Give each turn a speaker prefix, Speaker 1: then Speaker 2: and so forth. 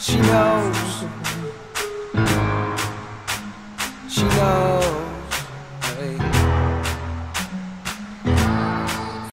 Speaker 1: She knows. She knows.